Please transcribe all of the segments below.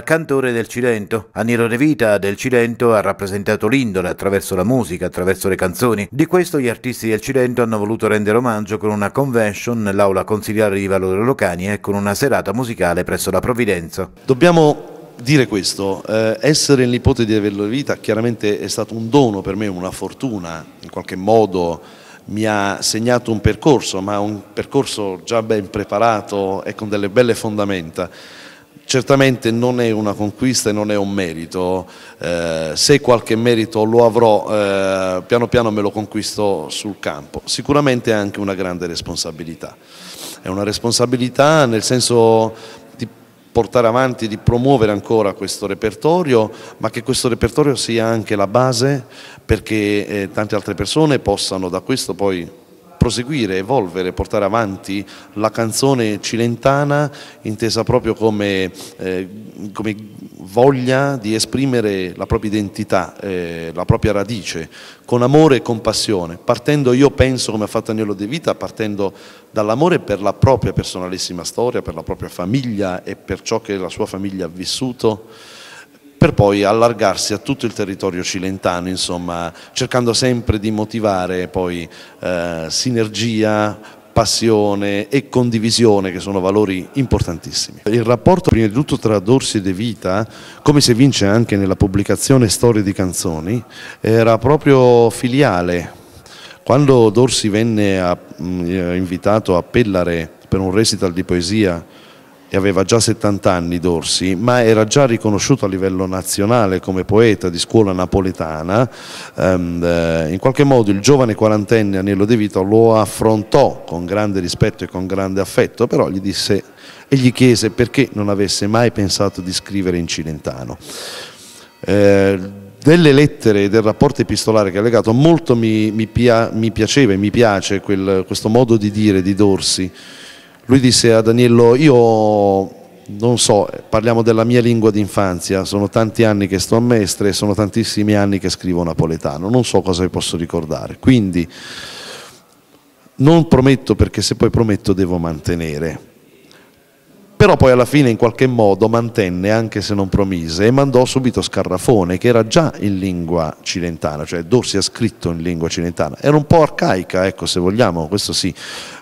cantore del Cilento. Agnello De Vita del Cilento ha rappresentato l'indole attraverso la musica, attraverso le canzoni. Di questo gli artisti del Cilento hanno voluto rendere omaggio con una convention nell'aula consigliare di Valore Locani e con una serata musicale presso la Provvidenza. Dobbiamo dire questo, eh, essere il nipote di Avello De Vita chiaramente è stato un dono per me, una fortuna, in qualche modo mi ha segnato un percorso, ma un percorso già ben preparato e con delle belle fondamenta. Certamente non è una conquista e non è un merito, eh, se qualche merito lo avrò, eh, piano piano me lo conquisto sul campo. Sicuramente è anche una grande responsabilità. È una responsabilità nel senso di portare avanti, di promuovere ancora questo repertorio, ma che questo repertorio sia anche la base perché eh, tante altre persone possano da questo poi proseguire, evolvere, portare avanti la canzone cilentana intesa proprio come, eh, come voglia di esprimere la propria identità, eh, la propria radice, con amore e compassione, partendo io penso come ha fatto Agnello De Vita, partendo dall'amore per la propria personalissima storia, per la propria famiglia e per ciò che la sua famiglia ha vissuto per poi allargarsi a tutto il territorio cilentano, insomma, cercando sempre di motivare poi eh, sinergia, passione e condivisione che sono valori importantissimi. Il rapporto prima di tutto tra Dorsi e De Vita, come si evince anche nella pubblicazione Storie di canzoni, era proprio filiale. Quando Dorsi venne a, mh, eh, invitato a Pellare per un recital di poesia e aveva già 70 anni Dorsi, ma era già riconosciuto a livello nazionale come poeta di scuola napoletana, ehm, eh, in qualche modo il giovane quarantenne Agnello De Vito lo affrontò con grande rispetto e con grande affetto, però gli disse e gli chiese perché non avesse mai pensato di scrivere in cilentano. Eh, delle lettere e del rapporto epistolare che ha legato molto mi, mi, pia, mi piaceva e mi piace quel, questo modo di dire di Dorsi, lui disse a Daniello, io non so, parliamo della mia lingua d'infanzia, sono tanti anni che sto a Mestre, sono tantissimi anni che scrivo napoletano, non so cosa vi posso ricordare, quindi non prometto perché se poi prometto devo mantenere. Però poi alla fine in qualche modo mantenne, anche se non promise, e mandò subito Scarrafone, che era già in lingua cilentana, cioè Dorsi ha scritto in lingua cilentana. Era un po' arcaica, ecco, se vogliamo, questo sì,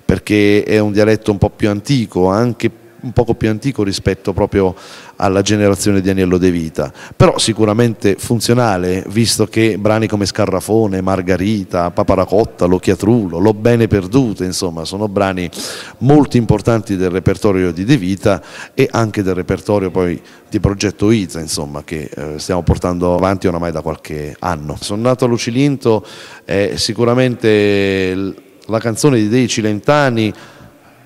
perché è un dialetto un po' più antico, anche un poco più antico rispetto proprio alla generazione di Agnello De Vita, però sicuramente funzionale, visto che brani come Scarrafone, Margarita, Paparacotta, L'Occhiatrullo, L'Ho bene perdute, insomma, sono brani molto importanti del repertorio di De Vita e anche del repertorio poi di Progetto Iza, insomma, che eh, stiamo portando avanti oramai da qualche anno. Sono nato a Lucilinto, è sicuramente la canzone di Dei Cilentani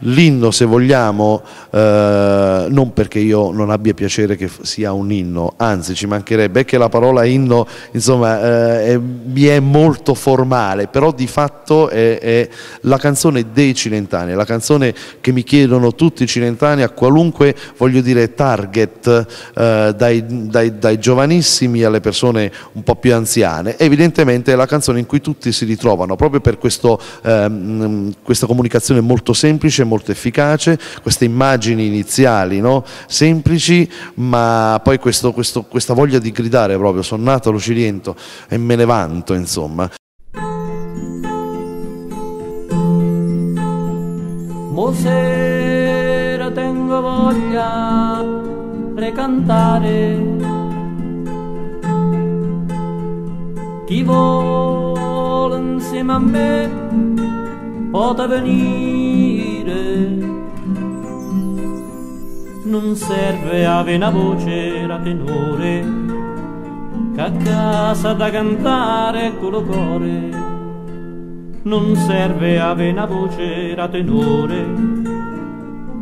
l'inno se vogliamo, eh, non perché io non abbia piacere che sia un inno, anzi ci mancherebbe, è che la parola inno insomma eh, è, mi è molto formale, però di fatto è, è, la canzone dei cilentani, la canzone che mi chiedono tutti i cilentani a qualunque, voglio dire, target, eh, dai, dai, dai giovanissimi alle persone un po' più anziane, evidentemente è la canzone in cui tutti si ritrovano, proprio per questo, ehm, questa comunicazione molto semplice, molto efficace, queste immagini iniziali no? semplici, ma poi questo, questo, questa voglia di gridare proprio, sono nato luciliento e me ne vanto insomma. Mosera tengo voglia recantare chi vuole insieme a me potrà venire. Non serve avere una voce da tenore, che a casa da cantare con lo cuore. Non serve avere una voce da tenore,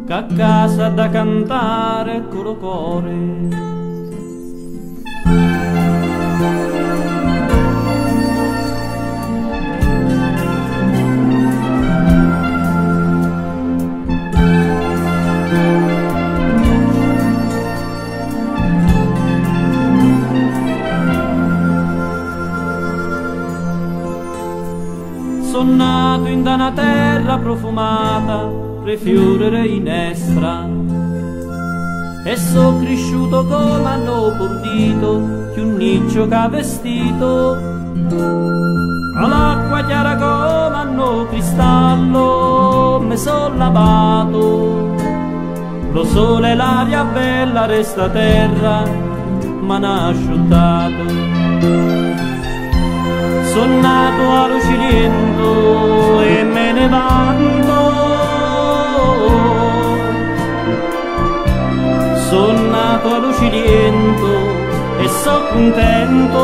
che a casa da cantare con lo cuore. Nato in da una terra profumata, prefiorere in estra. e so cresciuto come hanno pordito che un niccio che ha vestito. All'acqua chiara come hanno cristallo mi son lavato. Lo sole e l'aria bella resta terra ma n'ha asciuttato sono nato a luciliento e me ne vanto sono nato a luciliento e so contento.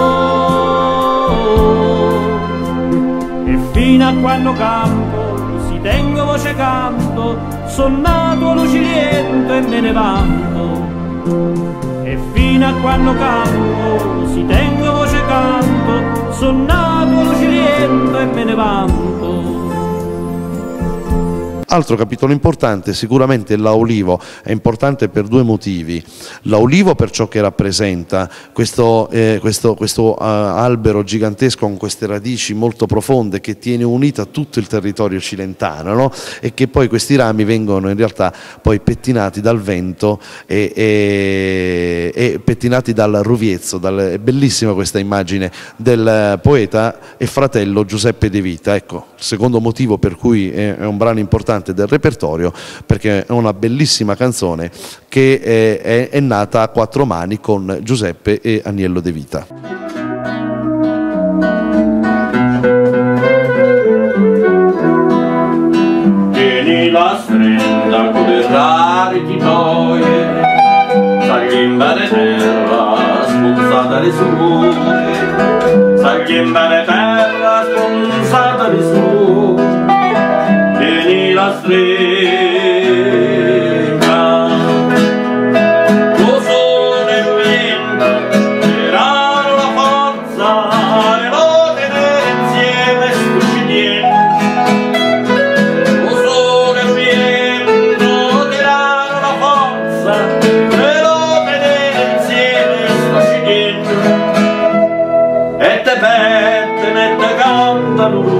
E fino a quando campo si tengo voce canto sono nato a luciliento e me ne vanto e fino a quando campo si tengo voce canto sono nato luciliento e me ne vanto Altro capitolo importante sicuramente l'Aulivo, è importante per due motivi. L'Aulivo per ciò che rappresenta, questo, eh, questo, questo uh, albero gigantesco con queste radici molto profonde che tiene unita tutto il territorio cilentano no? e che poi questi rami vengono in realtà poi pettinati dal vento e, e, e pettinati dal ruviezzo. Dal, è bellissima questa immagine del poeta e fratello Giuseppe De Vita. Ecco, secondo motivo per cui è, un brano importante del repertorio perché è una bellissima canzone che è, è, è nata a quattro mani con Giuseppe e Agnello De Vita. Tieni la strenda con le rari titoie, saglimba di terra, spunzata di sole, saglimba di terra,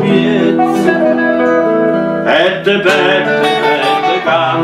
Ruwiec, et de bête, et